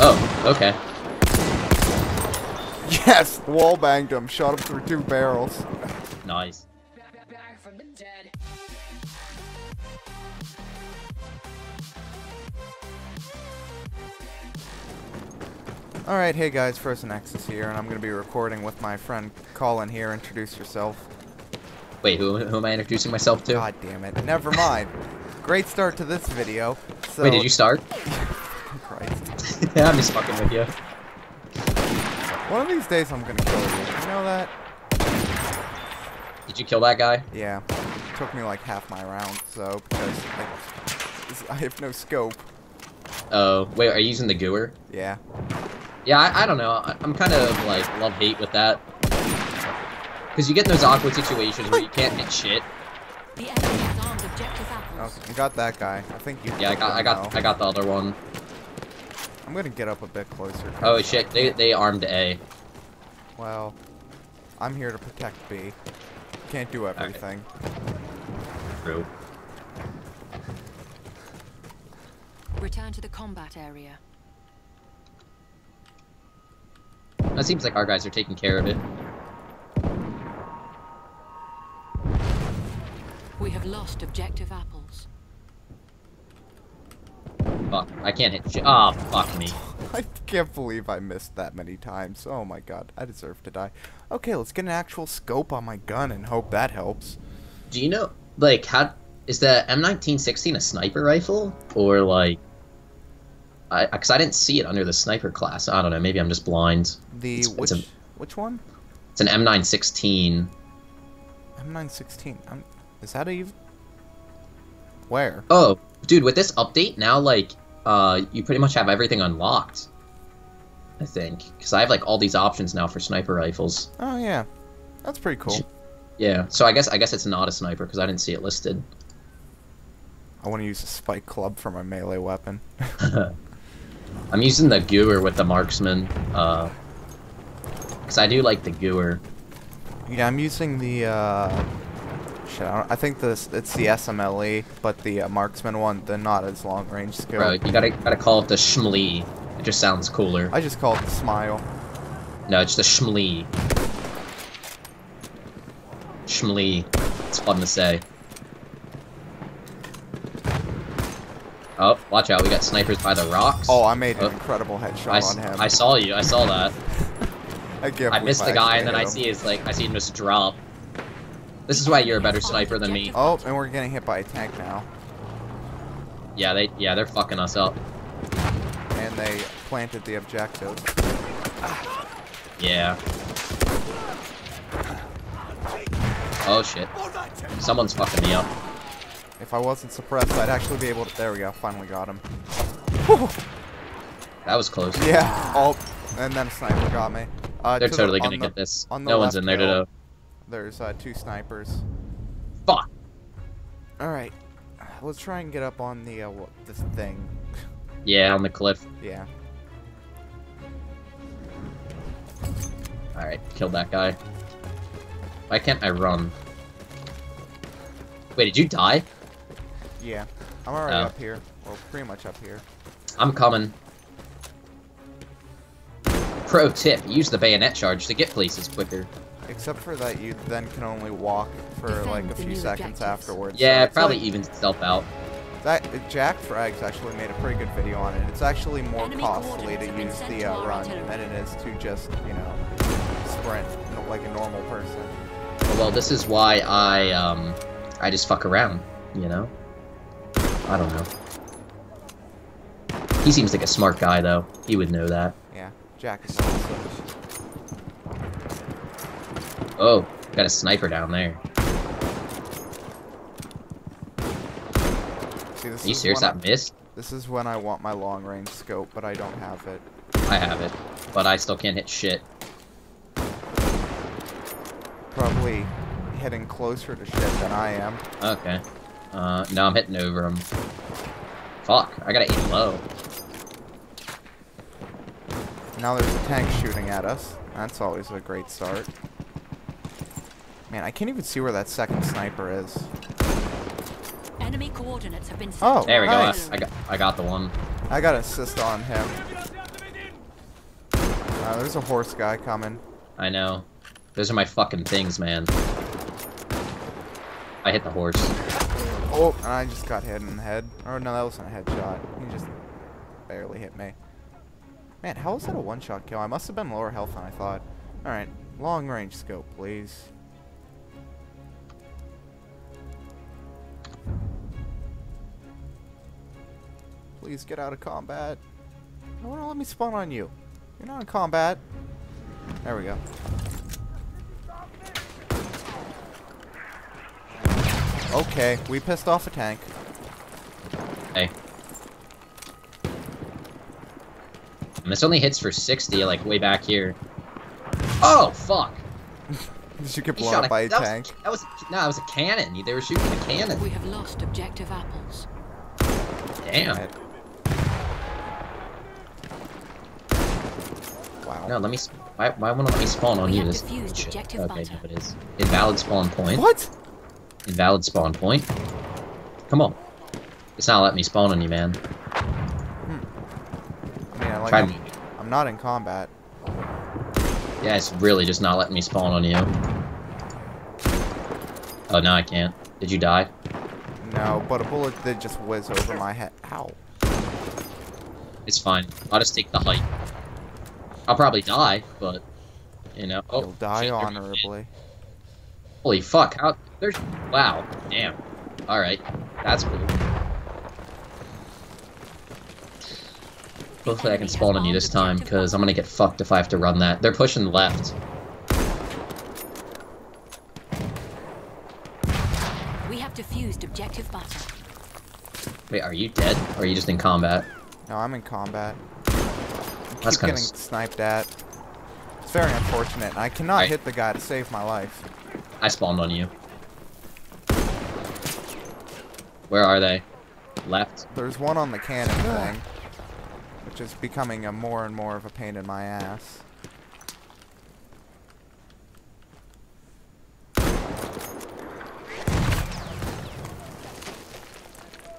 Oh, okay. Yes, wall banged him. Shot him through two barrels. Nice. Back from the dead. Alright, hey guys, FrozenNexus here, and I'm going to be recording with my friend Colin here. Introduce yourself. Wait, who, who am I introducing myself to? God damn it. Never mind. Great start to this video. So, Wait, did you start? Christ. yeah, I'm just fucking with you. One of these days I'm going to kill you. You know that? Did you kill that guy? Yeah. It took me like half my round, so, because I, I have no scope. Oh, wait, are you using the gooer? Yeah. Yeah, I, I don't know. I, I'm kind of like love-hate with that. Because you get in those awkward situations where you can't hit shit. The enemy has armed objective apples. Oh, okay, you got that guy. I think you Yeah, I got, I got, now. I got the other one. I'm going to get up a bit closer. Oh shit, they, they armed A. Well, I'm here to protect B. Can't do everything. True. Return to the combat area. It seems like our guys are taking care of it. We have lost objective apples. Fuck, I can't hit shit. Ah, fuck me. I can't believe I missed that many times. Oh my god, I deserve to die. Okay, let's get an actual scope on my gun and hope that helps. Do you know, like, how is the M1916 a sniper rifle or like? I, because I didn't see it under the sniper class. I don't know. Maybe I'm just blind. The It's- which it's a- which one? It's an M916. M916. Um, is that even? Where? Oh, dude, with this update now, like, uh, you pretty much have everything unlocked. I think because I have like all these options now for sniper rifles. Oh yeah, that's pretty cool. Yeah, so I guess I guess it's not a sniper because I didn't see it listed. I want to use a spike club for my melee weapon. I'm using the Gooer with the marksman, uh, because I do like the Gooer. Yeah, I'm using the. uh... Shit, I, don't, I think this it's the SMLE, but the uh, marksman one, the not as long range skill. Bro, you gotta gotta call it the Schmlee. It just sounds cooler. I just call it the smile. No, it's the Schmlee. Schmlee. It's fun to say. Oh, watch out, we got snipers by the rocks. Oh, I made an Oh. incredible headshot I, on him. I saw you, I saw that. I, I missed the guy and then I see his like I see him just drop. This is why you're a better sniper than me. Oh, and we're getting hit by a tank now. Yeah, they yeah, they're fucking us up. And they planted the objective. Yeah. Oh shit. Someone's fucking me up. If I wasn't suppressed, I'd actually be able to. There we go. Finally got him. That was close. Yeah. Oh, and then a sniper got me. Uh, They're to totally on gonna the- get this. on No one's in there to hill. There's uh, two snipers. Fuck. All right. Let's try and get up on the uh, this thing. Yeah, on the cliff. Yeah. Alright, kill that guy. Why can't I run? Wait, did you die? Yeah. I'm already Oh. up here. Well, pretty much up here. I'm coming. Pro tip, use the bayonet charge to get places quicker. Except for that, you then can only walk for Defend like a few seconds objectives. afterwards. Yeah, so it probably like- evens itself out. That JackFrags actually made a pretty good video on it. It's actually more Enemy costly to coordinates have been use the uh, run than it is to just, you know, sprint like a normal person. Well, this is why I, um, I just fuck around, you know? I don't know. He seems like a smart guy, though. He would know that. Yeah, Jack is awesome. Oh, got a sniper down there. See, this Are you serious? when I- missed? This is when I want my long range scope, but I don't have it. I have it, but I still can't hit shit. Probably hitting closer to shit than I am. Okay. Uh, no, I'm hitting over him. Fuck, I gotta aim low. Now there's a tank shooting at us. That's always a great start. Man, I can't even see where that second sniper is. Enemy coordinates have been sent Oh, There we go. I. I got, I got the one. I got assist on him. Uh, there's a horse guy coming. I know. Those are my fucking things, man. I hit the horse. Oh, and I just got hit in the head. Oh no, that wasn't a headshot. He just barely hit me. Man, how was that a one-shot kill? I must have been lower health than I thought. Alright, long range scope, please. Please get out of combat. No one will let me spawn on you. You're not in combat. There we go. Okay, we pissed off a tank. Hey. And this only hits for 60, like way back here. Oh, fuck! Did you get blown up by a that tank? Was, that was no, it was a cannon. They were shooting a cannon. We have lost objective apples. Damn. Right. Wow. No, let me. Why, why won't it let me spawn on We you? This defused shit. objective Okay, butter. no, it is. Invalid spawn point. What? Invalid spawn point. Come on. It's not letting me spawn on you, man. Hmm. I mean, like, Try I'm, me. I'm not in combat. Yeah, it's really just not letting me spawn on you. Oh, no, I can't. Did you die? No, but a bullet did just whiz over my head. Ow. It's fine. I'll just take the height. I'll probably die, but you know. Oh, You'll die shit, honorably. Holy fuck! How? There's. Wow. Damn. All right. That's cool. Hopefully I can spawn on you this time, because I'm gonna get fucked if I have to run that. They're pushing left. We have defused objective butter. Wait, are you dead? Or are you just in combat? No, I'm in combat. That's Keep getting sniped at. It's very unfortunate. I cannot Right. hit the guy to save my life. I spawned on you. Where are they? Left? There's one on the cannon thing, which is becoming a more and more of a pain in my ass.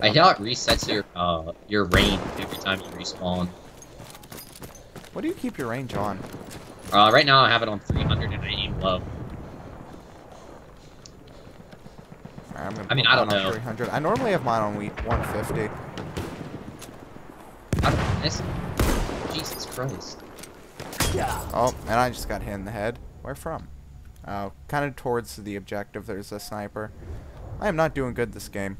I how it resets your uh your range every time you respawn. What do you keep your range on? Uh, right now I have it on 300 and I aim low. Alright, I'm gonna I mean, I don't know. 300. I normally have mine on 150. How did I miss? Jesus Christ. Yeah. Oh, and I just got hit in the head. Where from? Oh, kind of towards the objective. There's a sniper. I am not doing good this game.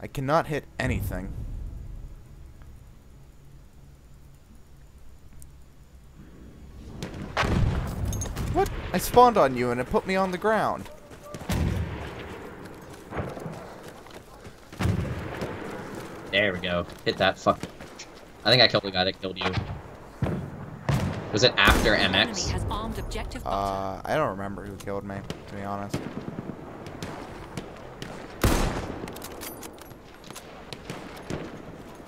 I cannot hit anything. What? I spawned on you and it put me on the ground. There we go. Hit that fuck. I think I killed the guy that killed you. Was it after The MX? has armed objective butter. Uh, I don't remember who killed me, to be honest.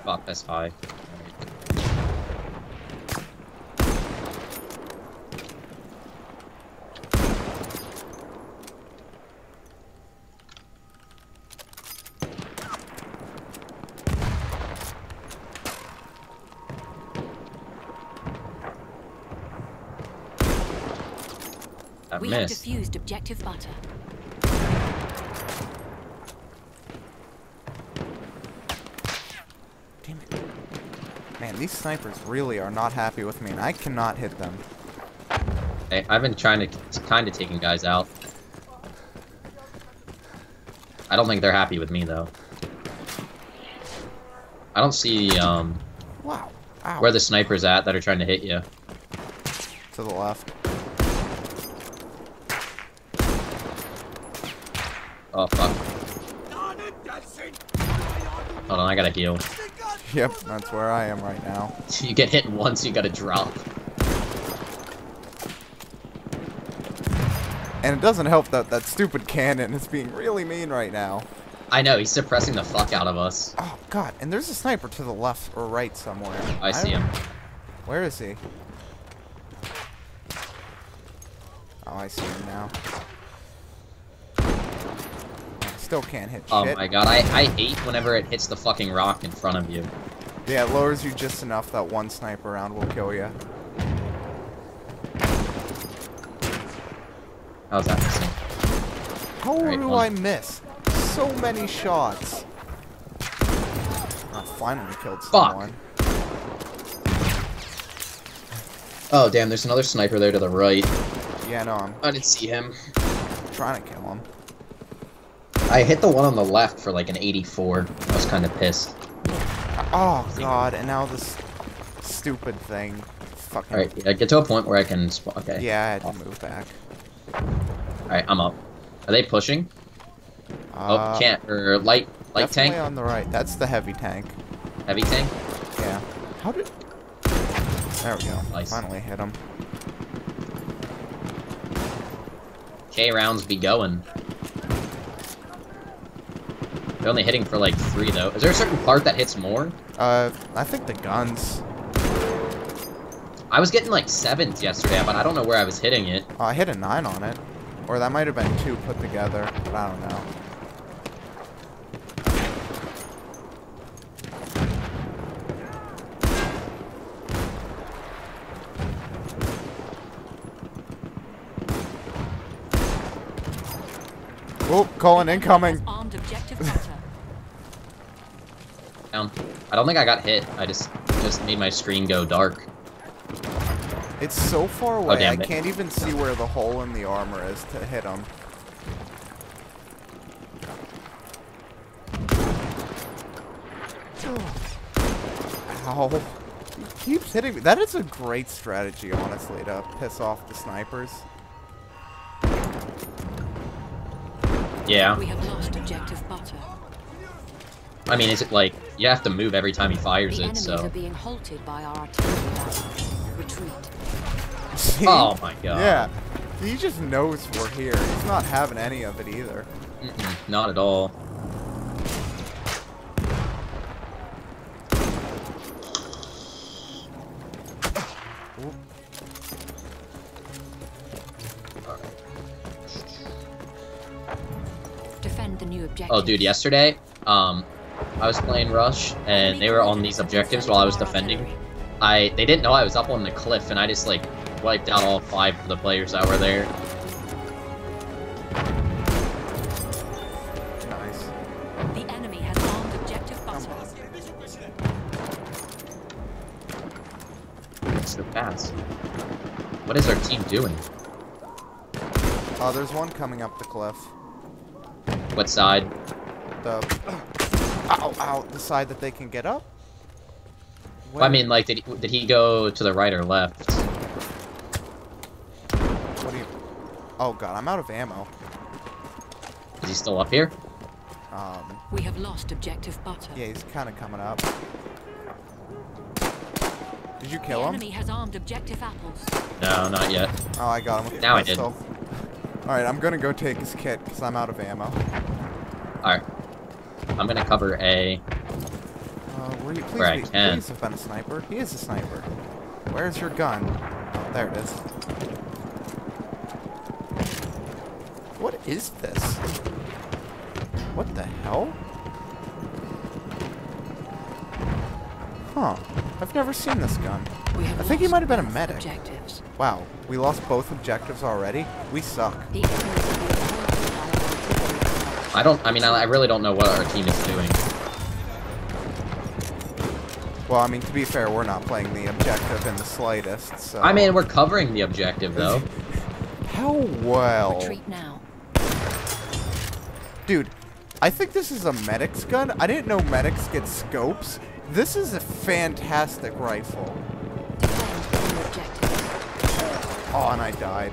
Fuck, that's high. Have missed. defused objective butter. Damn it. Man, these snipers really are not happy with me, and I cannot hit them. Hey, I've been trying to kind of taking guys out. I don't think they're happy with me though. I don't see um Wow. Ow. where the snipers at that are trying to hit you. To the left. Oh fuck. Hold on, I gotta heal. Yep, that's where I am right now. You get hit once, you gotta drop. And it doesn't help that that stupid cannon is being really mean right now. I know, he's suppressing the fuck out of us. Oh, God. And there's a sniper to the left or right somewhere. I see don't- him. Where is he? Oh, I see him now still can't hit oh my god, I, I hate whenever it hits the fucking rock in front of you. Yeah, it lowers you just enough that one sniper round will kill you. How's that missing? How right, do one. I miss? So many shots. I finally killed someone. Fuck. Oh damn, there's another sniper there to the right. Yeah, no, I'm... I didn't see him. Trying to kill him. I hit the one on the left for like an 84. I was kind of pissed. Oh god, and now this stupid thing. Fucking. Alright, yeah, get to a point where I can spawn. Okay. Yeah, I had to move back. Alright, I'm up. Are they pushing? Uh, oh, can't. Or light, light tank? on the right. That's the heavy tank. Heavy tank? Yeah. How did? There we go. Nice. Finally hit him. K rounds be going. They're only hitting for like three though. Is there a certain part that hits more? Uh, I think the guns. I was getting like sevens yesterday, but I don't know where I was hitting it. Oh, I hit a nine on it, or that might have been two put together, but I don't know. Oh, Colin incoming. Armed objective butter. Down. I don't think I got hit. I just just made my screen go dark. It's so far oh, away, I it. can't even see where the hole in the armor is to hit him. Ow. He keeps hitting me. That is a great strategy, honestly, to piss off the snipers. Yeah. We have lost objective butter. I mean, is it like you have to move every time he fires The it? So. are being halted by our. Retreat. See? Oh my god. Yeah. He just knows we're here. He's not having any of it either. Mm-mm, not at all. Defend the new objective. Oh, dude, yesterday, um, I was playing Rush, and they were on these objectives while I was defending. I they didn't know I was up on the cliff, and I just like wiped out all five of the players that were there. Nice. The enemy has armed objective butter. So fast. What is our team doing? Oh, there's one coming up the cliff. What side? The. Ow, ow, the side that they can get up? Well, I mean, like, did he, did he go to the right or left? What do you. Oh god, I'm out of ammo. Is he still up here? Um, We have lost objective butter. yeah, he's kind of coming up. Did you the kill him? enemy has armed objective apples. No, not yet. Oh, I got him Now the I did. Alright, I'm gonna go take his kit because I'm out of ammo. Alright. I'm gonna cover A. Uh, were you, please, Where I can. please have been a sniper. He is a sniper. Where's your gun? Oh, there it is. What is this? What the hell? Huh. I've never seen this gun. I think he might have been a both medic. Objectives. Wow, we lost both objectives already? We suck. The enemies are being halted by our artillery batteries. I don't, I mean, I, I really don't know what our team is doing. Well, I mean, to be fair, we're not playing the objective in the slightest, so... I mean, we're covering the objective, though. How well? Retreat now. Dude, I think this is a medic's gun. I didn't know medics get scopes. This is a fantastic rifle. Defend the new objectives. Oh, and I died.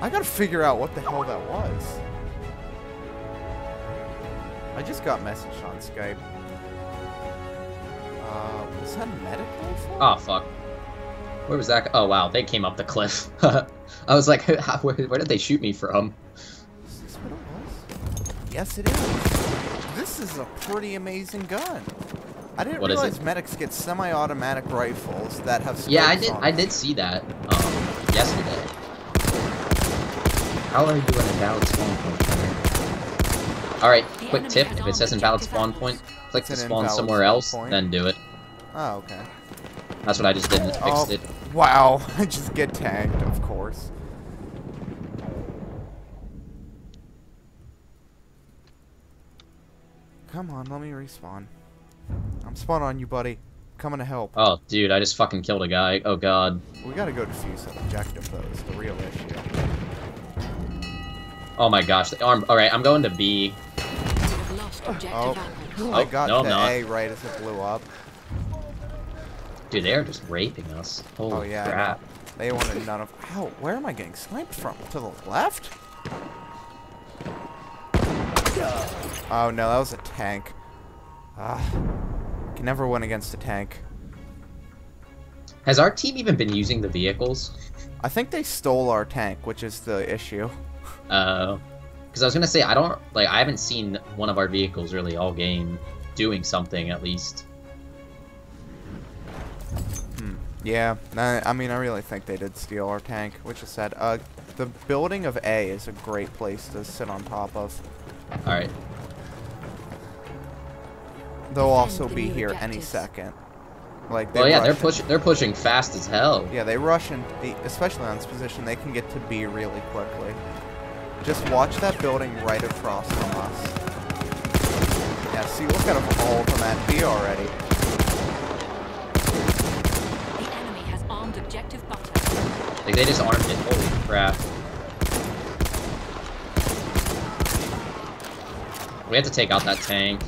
I gotta figure out what the hell that was. I just got messaged on Skype. Uh, was that a medic? Oh, fuck. Where was that? Oh, wow, they came up the cliff. I was like, where, where did they shoot me from? Is this what it was? Yes, it is. This is a pretty amazing gun. I didn't What realize medics get semi-automatic rifles that have Yeah, I did. I did see that um, yesterday. How are you doing in valid spawn point? Alright, quick tip, if it says invalid spawn point, click to spawn somewhere else, point. then do it. Oh, okay. That's what I just did and it fixed oh, it. Wow, I just get tagged, of course. Come on, let me respawn. I'm spawn on you, buddy. Coming to help. Oh, dude, I just fucking killed a guy. Oh, God. We gotta go defuse that objective, though. It's the real issue. Oh my gosh. The arm. All right, I'm going to B. We lost objective Oh. apples. I Oh, got no, to. A right as it blew up. Dude, they are just raping us. Holy Oh yeah, crap. They wanted none of. Ow! Where am I getting sniped from? To the left? Oh no, that was a tank. Ah, can never win against a tank. Has our team even been using the vehicles? I think they stole our tank, which is the issue. Uh, because I was gonna say I don't like I haven't seen one of our vehicles really all game doing something at least. Yeah, I, I mean, I really think they did steal our tank, which is sad. Uh, the building of A is a great place to sit on top of. All right. They'll also be here any second. Like, they Well, yeah, they're pushing. They're pushing fast as hell. Yeah, they rush in, especially on this position. They can get to B really quickly. Just watch that building right across from us. Yeah, see, look at them, all of them at B already. The enemy has armed objective butter. Like they just armed it. Holy crap. We have to take out that tank.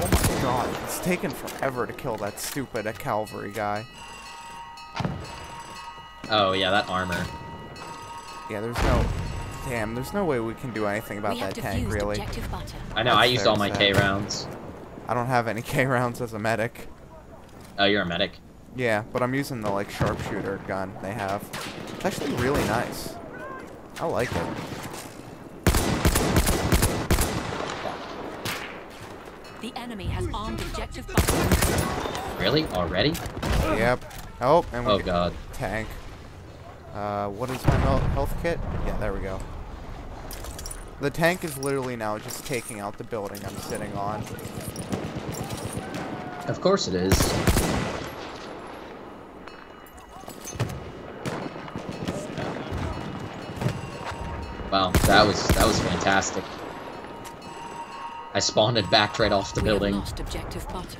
Oh my god, it's taken forever to kill that stupid uh, cavalry guy. Oh yeah, that armor. Yeah, there's no... Damn, there's no way we can do anything about we that tank, really. I know. That's I used all my say. K rounds. I don't have any K rounds as a medic. Oh, you're a medic. Yeah, but I'm using the, like, sharpshooter gun they have. It's actually really nice. I like it. The enemy has armed objective butter. Really? Already? Yep. Oh, and we Oh get god. tank. Uh, what is my health kit? Yeah, there we go. The tank is literally now just taking out the building I'm sitting on. Of course it is. Wow, that was that was fantastic. I spawned and backed right off the we building. have lost objective butter.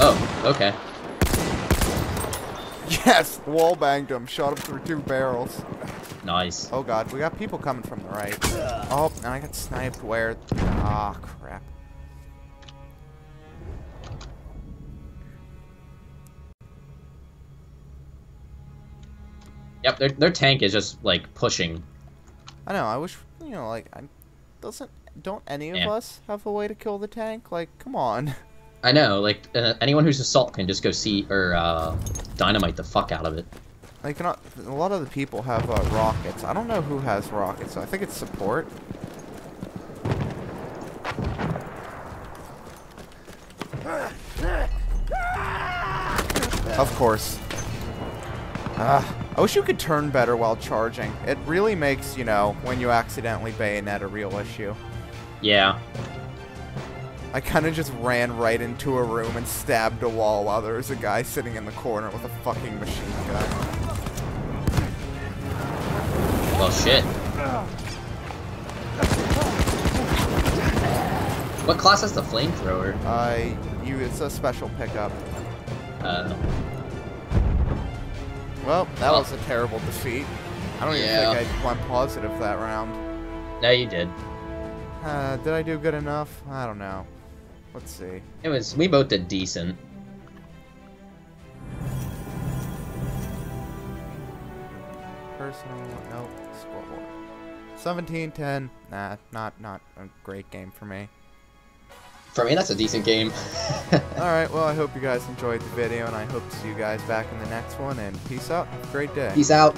Oh, okay. Yes! Wall banged him, shot him through two barrels. Nice. Oh god, we got people coming from the right. Oh, and I got sniped where... Ah, crap. Yep, their their tank is just like pushing. I know, I wish, you know, like, I... Doesn't... Don't any of Yeah. us have a way to kill the tank? Like, come on. I know, like uh, anyone who's assault can just go see or uh, dynamite the fuck out of it. Like, not, a lot of the people have uh, rockets. I don't know who has rockets. I think it's support. Of course. Ah, I wish you could turn better while charging. It really makes, you know, when you accidentally bayonet a real issue. Yeah. I kind of just ran right into a room and stabbed a wall while there was a guy sitting in the corner with a fucking machine gun. Well, shit. What class has the flamethrower? I, you, it's a special pickup. Uh, Well, that Well- was a terrible defeat. I don't Yeah. even think I went positive that round. no, you did. Uh, did I do good enough? I don't know. Let's see. It was. We both did decent. Personal, nope. Scoreboard. 17-10. Nah, not not a great game for me. For me, that's a decent game. Alright, well, I hope you guys enjoyed the video, and I hope to see you guys back in the next one, and peace out. Great day. Peace out.